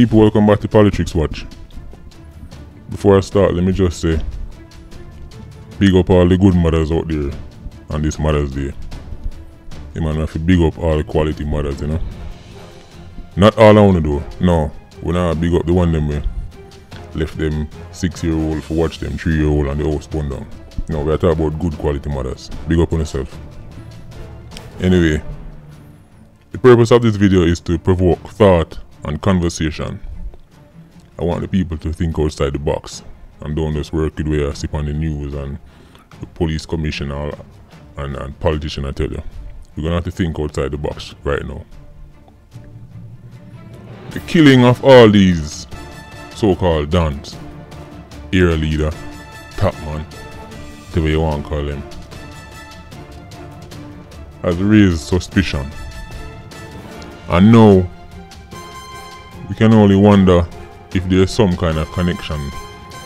People, welcome back to Politricks Watch. Before I start, let me just say, big up all the good mothers out there on this Mother's Day. You man, have to big up all the quality mothers, you know. Not all I wanna do. No, When I big up the one them left them six year old for watch them three year old and the house burn down. No, we are talking about good quality mothers. Big up on yourself. Anyway, the purpose of this video is to provoke thought and conversation. I want the people to think outside the box and don't just work with where I sip on the news and the police commissioner and, and politician I tell you. We're gonna have to think outside the box right now. The killing of all these so-called dons, era leader, top man, way you want to call him, has raised suspicion. And now, can only wonder if there's some kind of connection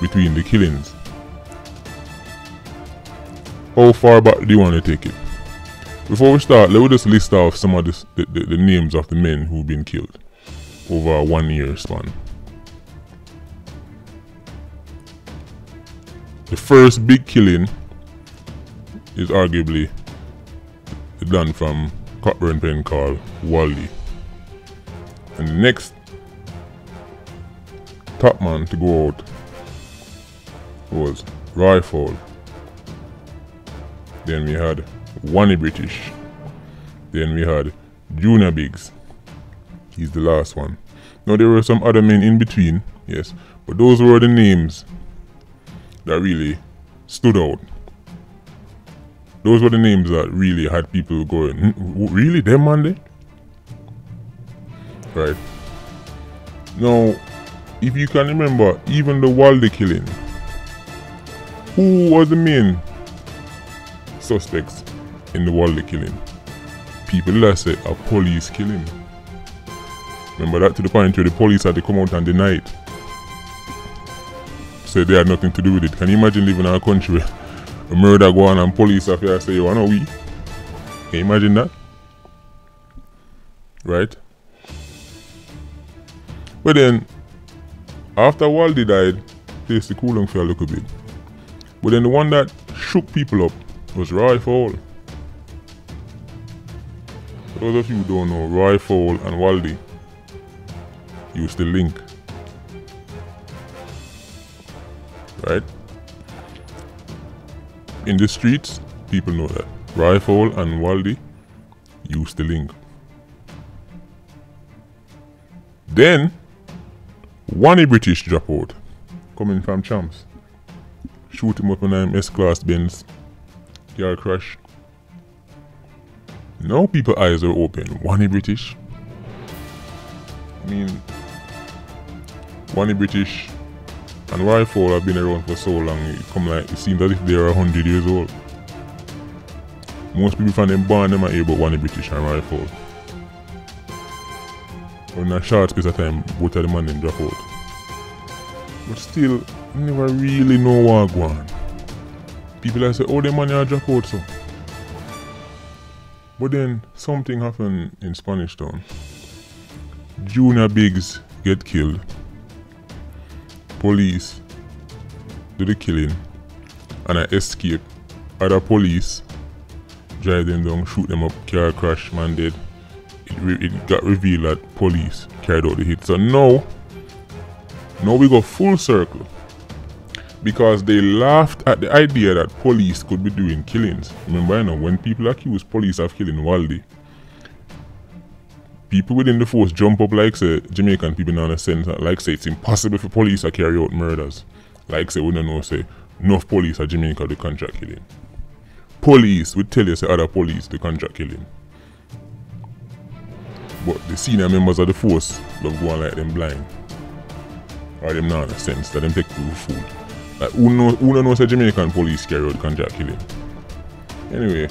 between the killings. How far back do you want to take it? Before we start, let me just list off some of the, the, the names of the men who've been killed over a one year span. The first big killing is arguably done from Cockburn Pen called Waldy. And the next top man to go out was Roy Fowl. Then we had Oney British. Then we had Junior Biggs. He's the last one. Now there were some other men in between, yes, but those were the names that really stood out. Those were the names that really had people going, "Hmm, really, them there? Right. Now, if you can remember, even the Waldy killing, who was the main suspects in the Waldy killing? People that said a police killing. Remember that to the point where the police had to come out and deny it. Say they had nothing to do with it. Can you imagine living in a country where a murder go on and police after say, oh, you know we? Can you imagine that? Right? But then, after Waldy died, things to cool down for a little bit. But then the one that shook people up was Fowl. For those of you who don't know, Fowl and Waldy used the link. Right? In the streets, people know that. Roy Fowl and Waldy used the link. Then, Oney British drop out, coming from Champs. Shoot him up on an S-Class Benz. Car crash. Now people eyes are open. Oney British. I mean, Oney British and Roy Fowl have been around for so long, it come like it seems as if they are hundred years old. Most people find them born them are able Oney British and Roy Fowl. In a short space of time, both of the man drop out. But still, I never really know what go on. People like say, oh, the money are drop out so. But then something happened in Spanish Town. Junior Biggs get killed. Police do the killing and I escape. Other police drive them down, shoot them up, car crash, man dead. It, got revealed that police carried out the hit. So now, now we go full circle because they laughed at the idea that police could be doing killings. Remember, you know, when people accuse police of killing Waldy, people within the force jump up like say Jamaican people now in a sense like say it's impossible for police to carry out murders. Like say we don't know say enough police are Jamaica do contract killing. Police would tell you say other police do contract killing. But the senior members of the force love going like them blind. Or them not sense that them take people for food. Like who know who don't Jamaican police carry out contract killing. Anyway,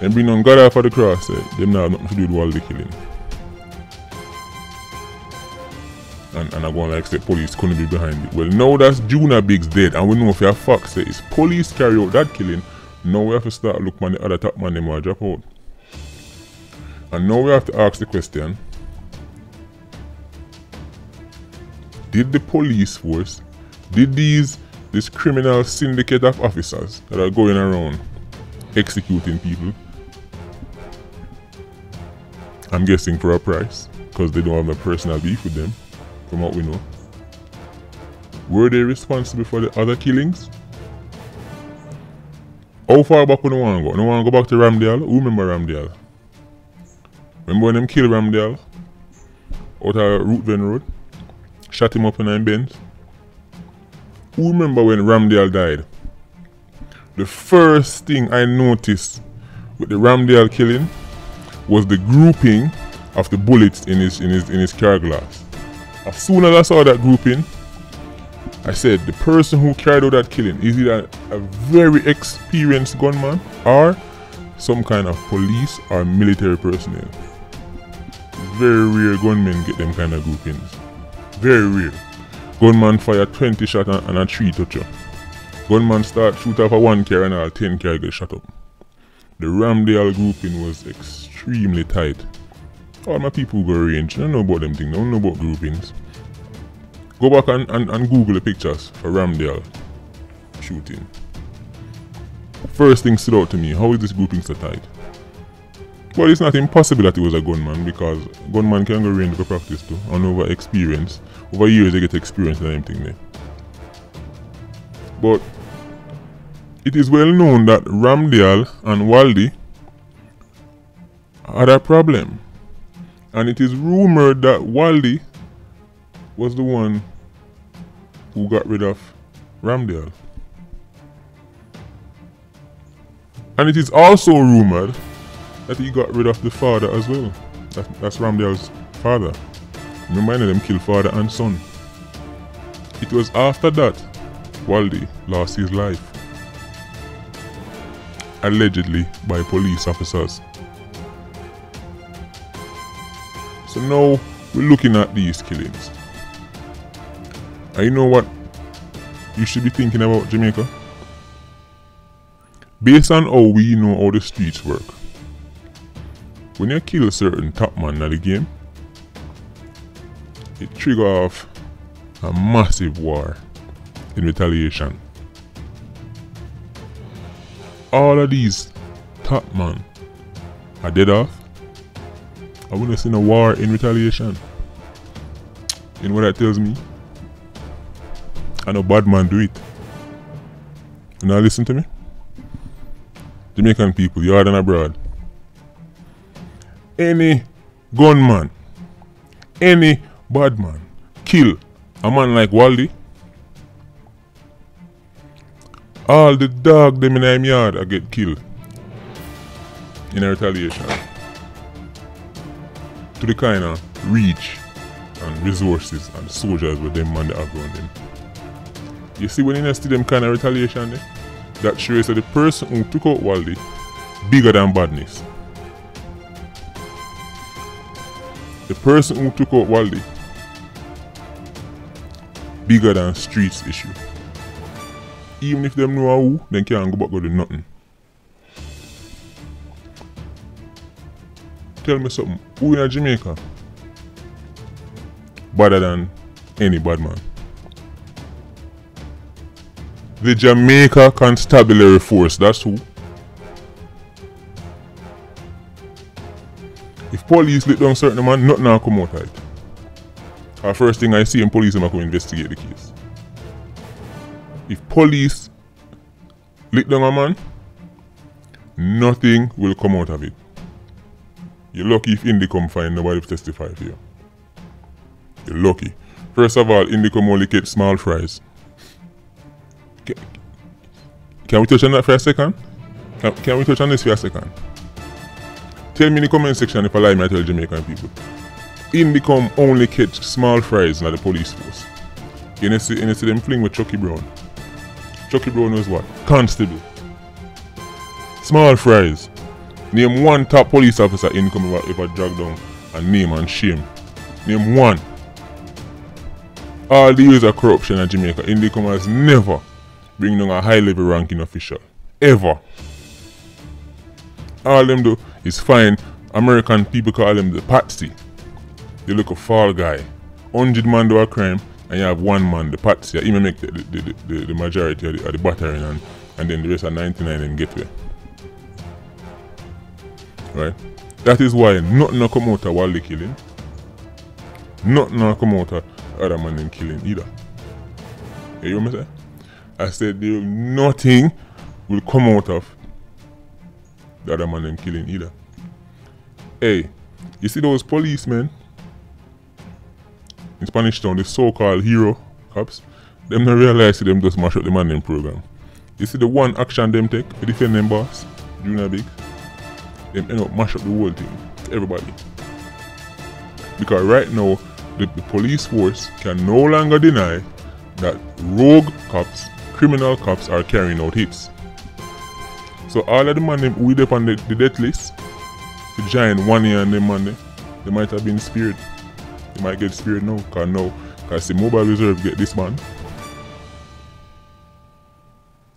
them bring on God of the cross, eh? them not have nothing to do with all the killing. And, and I go on like say police couldn't be behind it. Well now that's Junior Biggs dead and we know for a fact say it's police carry out that killing. Now we have to start look man the other top man them will drop out. And now we have to ask the question did the police force, did these this criminal syndicate of officers that are going around executing people. I'm guessing for a price because they don't have a personal beef with them, from what we know. Were they responsible for the other killings? How far back we no to go? No to go back to Ramdale? Who remember Ramdale? Remember when them killed Ramdale? Out of Ruthven Road? Shot him up in nine bends? Who remember when Ramdale died? The first thing I noticed with the Ramdale killing was the grouping of the bullets in his in his in his car glass. As soon as I saw that grouping, I said the person who carried out that killing is either a very experienced gunman or some kind of police or military personnel. Very rare gunmen get them kind of groupings. Very rare. Gunman fire 20 shot and, a 3 touch up. Gunman start shoot off a 1 car and all 10 car get shot up. The Ramdale grouping was extremely tight. All my people go range. I don't know about them things. I don't know about groupings. Go back and, and, and Google the pictures for Ramdale shooting. First thing stood out to me, how is this grouping so tight? Well, it's not impossible that he was a gunman because gunman can go range to practice too and over experience. Over years they get experience and everything there. But it is well known that Ramdale and Waldy had a problem. And it is rumored that Waldy was the one who got rid of Ramdale. And it is also rumored that he got rid of the father as well. That, that's Ramdale's father. Remember, them killed father and son. It was after that Waldy lost his life. Allegedly by police officers. So now we're looking at these killings. And you know what you should be thinking about Jamaica? Based on how we know how the streets work, when you kill a certain top man in the game, it trigger off a massive war in retaliation. All of these top man are dead off. I wouldn't seen a war in retaliation. You know what that tells me? I know bad man do it. You now listen to me? Jamaican people, yard and abroad. Any gunman, any bad man, kill a man like Waldy, all the dog them in them yard I get killed in a retaliation to the kind of reach and resources and soldiers with them man have around them. You see when you see them kind of retaliation there? That shows that the person who took out Waldy bigger than badness. The person who took out Wally bigger than streets issue. Even if them know who, then can't go back go do nothing. Tell me something. Who in Jamaica? Better than any bad man the Jamaica Constabulary Force. That's who. Police let down certain man, nothing now come out of it. Our first thing I see in police, I'm going to investigate the case. If police let down a man, nothing will come out of it. You're lucky if INDECOM find nobody to testify for you. You're lucky. First of all, INDECOM only get small fries. Can we touch on that for a second? Can, can we touch on this for a second? Tell me in the comment section if I lie I tell Jamaican people. INDECOM only catch small fries in the police force. You know, see, you see them fling with Chucky Brown. Chucky Brown was what? Constable. Small fries. Name one top police officer INDECOM if I drag down and name and shame. Name one. All the years of corruption in Jamaica, INDECOM has never bring down a high level ranking official. Ever. All them do is fine. American people call them the patsy. They look a fall guy. 100 man do a crime, and you have one man, the Patsy, he may make the, the, the, the majority of the, of battering and, and then the rest of 99 in get way. Right? That is why nothing will come out of Wally killing. Nothing will come out of other man in killing either. You hear me say? I said nothing will come out of the other man in killing either. Hey, you see those policemen in Spanish Town, the so-called hero cops, them not realize them just mash up the man in program. You see the one action them take to defend them boss, Junior Big, them end up mash up the whole thing. Everybody. Because right now, the, the police force can no longer deny that rogue cops, criminal cops are carrying out hits. So all of the man them up on the, the death list, the giant one year and them man they might have been speared. They might get speared now, cause now, cause the mobile reserve get this man.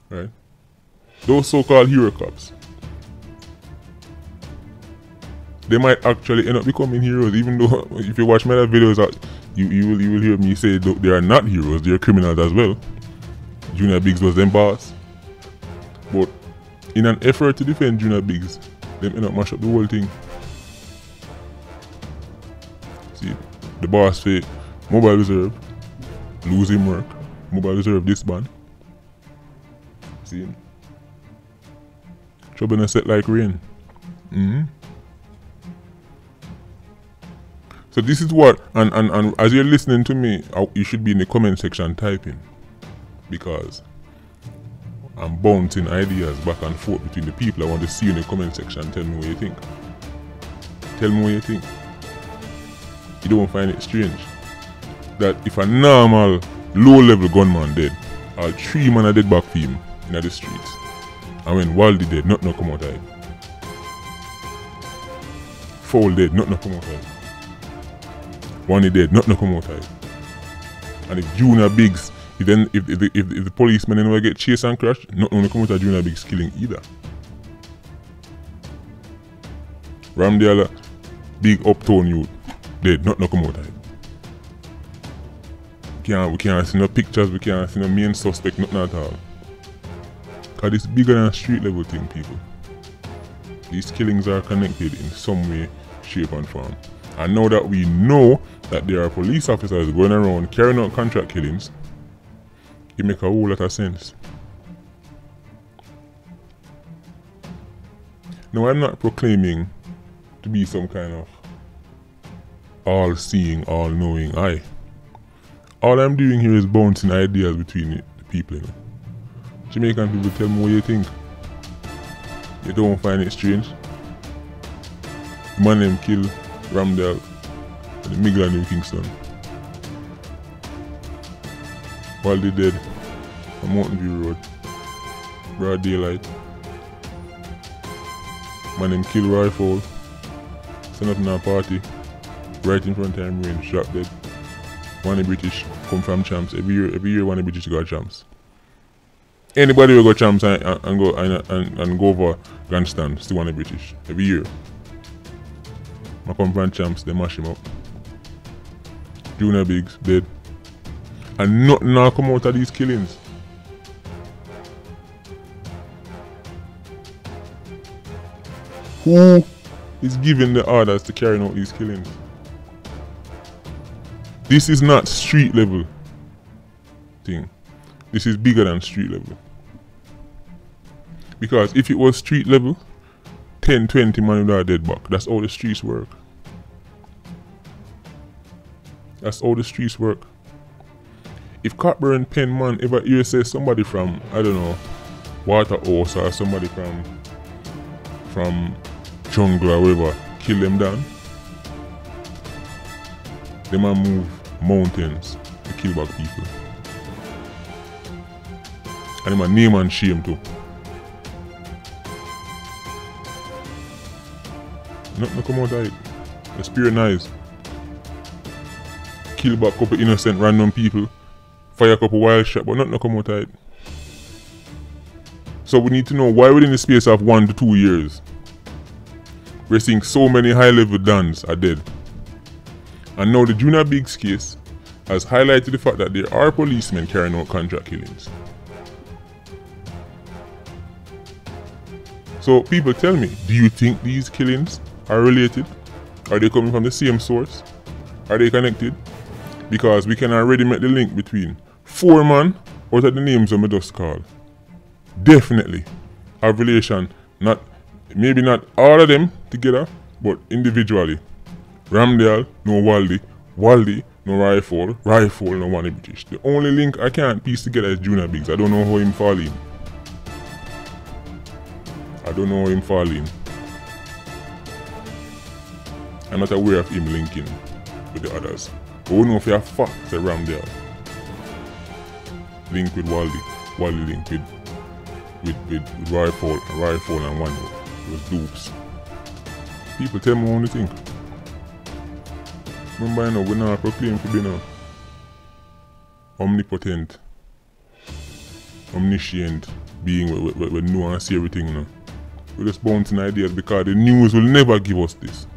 Right? Those so-called hero cops. They might actually end up becoming heroes, even though if you watch my videos, uh, you, you will you will hear me say they are not heroes, they are criminals as well. Junior Biggs was them boss. But in an effort to defend Junior Biggs, them end up mash up the whole thing. See, the boss say mobile reserve, losing work, mobile reserve disband. See, trouble in a set like rain. Mm -hmm. So this is what, and, and, and as you're listening to me, you should be in the comment section typing. Because I'm bouncing ideas back and forth between the people. I want to see you in the comment section. Tell me what you think. Tell me what you think. You don't find it strange that if a normal low level gunman dead, all three men are dead back for him in the streets. And when Waldy dead, nothing come out of it. Fowl dead, nothing come out of it. Oney dead, Not nothing come out of it. And if Junior Biggs if then if, if, the, if, if the policemen anyway get chased and crashed, not only come out of Junior Biggs killing either. Ramdale, big uptown youth, dead, not no come out of it. Can't, we can't see no pictures, we can't see no main suspect, nothing at all. Cause it's bigger than a street level thing, people. These killings are connected in some way, shape and form. And now that we know that there are police officers going around carrying out contract killings, it make a whole lot of sense. Now I'm not proclaiming to be some kind of all-seeing, all-knowing eye. All I'm doing here is bouncing ideas between the people. You know? Jamaican people tell me what you think. You don't find it strange? The man them kill Ramdale and the Migla New Kingston. Waldy dead on Mountain View Road. Broad daylight. Man them kill Fowl. Stand up in a party. Right in front of him rain, shot dead. Oney British come from champs. Every year every year Oney British got champs. Anybody will go champs and, and, and go and, and, and, go over grandstand, still Oney British. Every year. My come from champs, they mash him up. Junior Biggs, dead. And nothing now come out of these killings. Who is giving the orders to carry out these killings? This is not street level thing. This is bigger than street level. Because if it was street level, 10, 20 man would have dead back. That's how the streets work. That's how the streets work if Cockburn Pen man ever hear say somebody from I don't know Waterhouse or somebody from from jungle or whatever kill them down, they might move mountains to kill back people. And my name and shame too. Nothing come out of it. The spirit nice. Kill back couple innocent random people fire a couple wild shot, but nothing come out of it. So we need to know why within the space of one to two years, we're seeing so many high level dons are dead. And now the Junior Biggs case, has highlighted the fact that there are policemen carrying out contract killings. So people tell me, do you think these killings are related? Are they coming from the same source? Are they connected? Because we can already make the link between four man out of the names of my just call. Definitely have relation, not maybe not all of them together, but individually. Ramdale, no Waldy, Waldy, no Roy Fowl, Rifle, no Oney British. The only link I can't piece together is Junior Biggs. I don't know how him fall in. I don't know how him fall in. I'm not aware of him linking with the others. But we know if you have facts that Ramdale link with Waldy, Waldy link with with, with, with Roy Fowl, Rifle and Oney was dupes. People tell me what they think. Remember, you know, we're not proclaim to be now omnipotent, omniscient being we, we, we know and see everything, you know. We're just bouncing ideas because the news will never give us this.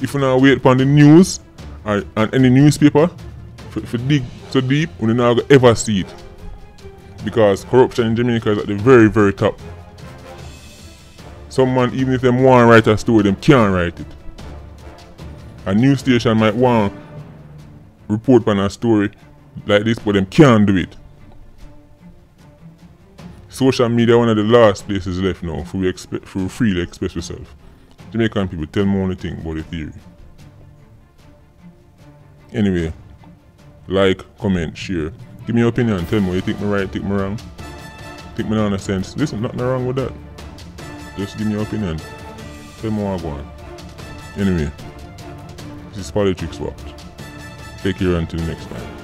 If we not wait upon the news or, and any newspaper for, for dig so deep, we're not ever see it. Because corruption in Jamaica is at the very, very top. Someone, even if them want to write a story, them can't write it. A news station might want report on a story like this, but them can't do it. Social media one of the last places left now for we exp- for freely express yourself. Jamaican people tell me anything thing about the theory. Anyway, like, comment, share. Give me your opinion. Tell me what you think me right, think me wrong. Think me not a sense. Listen, nothing wrong with that. Just give me your opinion. Tell me what I want. Anyway, this is Politricks Watch. Take care until next time.